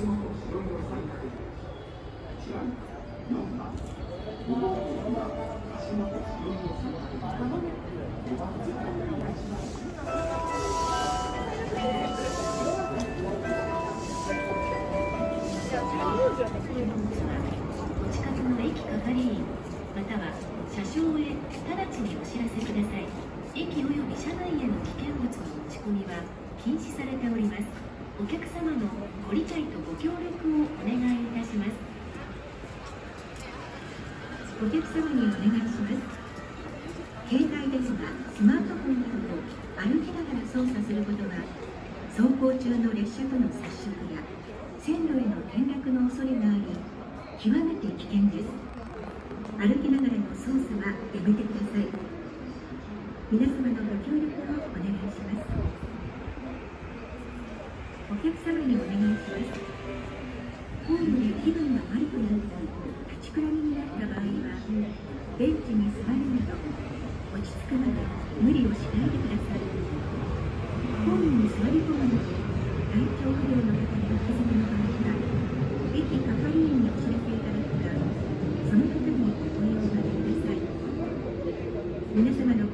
車掌へ直ちにお知らせください駅及び車内への危険物の持ち込みは禁止されております。お客様のご理解とご協力をお願いいたします。お客様にお願いします。携帯電話スマートフォンなどを歩きながら操作することは走行中の列車との接触や線路への転落の恐れがあり極めて危険です。歩きながらの操作はやめてください。皆様のご協力をお願いします。客様にお願いしますホームで気分が悪くなったり立ちくらみになった場合はベンチに座るなど落ち着くまで無理をしないでくださいホームに座り込むなど体調不良の方にお気づきの場合は駅係員にお知らせいただくかその方にお声をかけください皆様の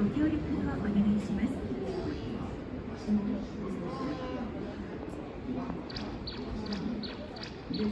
お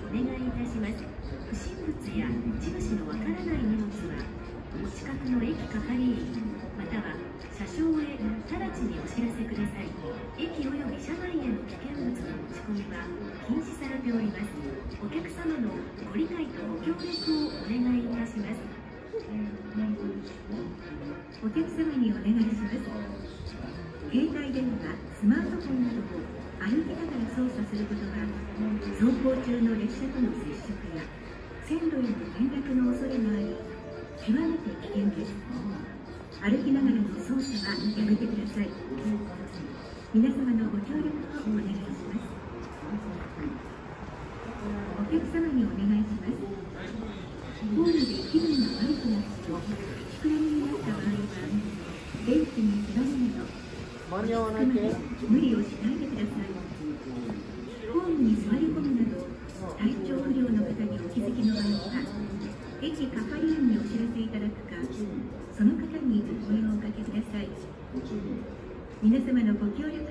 お願いいたします。不審物や持ち主のわからない荷物はお近くの駅係員または車掌へ直ちにお知らせください。駅及び車内への危険物の持ち込みは禁止されております。お客様のご理解とご協力をお願いいたします。お客様にお願いします。携帯電話、スマートフォンなどを歩きながら操作することが走行中の列車との接触や線路への転落の恐れがあり極めて危険です歩きながらの操作はやめてください。皆様のご協力をお願いします。間に合わないけ無理をしないでください。ホームに座り込むなど体調不良の方にお気づきの場合は駅係員にお知らせいただくかその方にお声をおかけください。皆様のご協力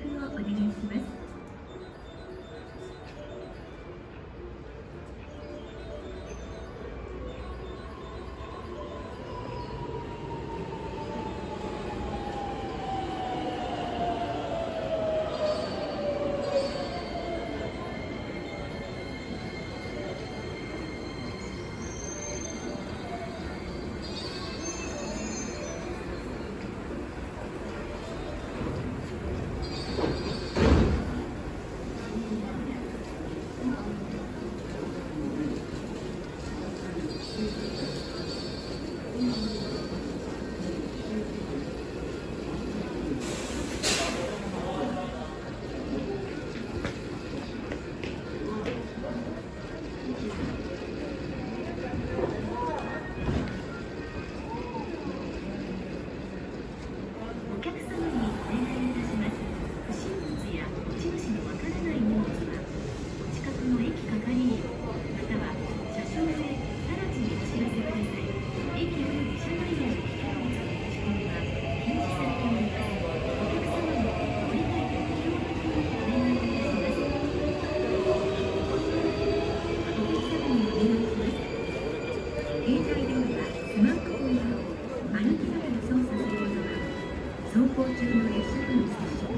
行中の列車との接触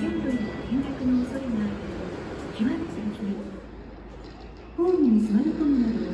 線路への転落の恐れがあり極めて危険ホームに座り込むなど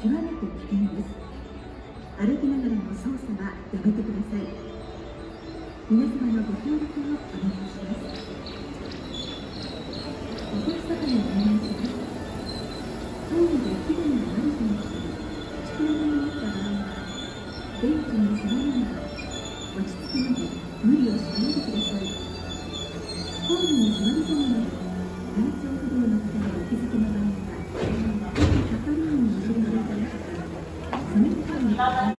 極めて危険です。歩きながらの操作はやめてください。皆様のご協力をお願いします。お客様にお願いします。ホームで気分が悪くなったり立ちくらみになった場合はベンチに座るなど落ち着くまで無理をしないでください。ホームに座り込むなど体調不良の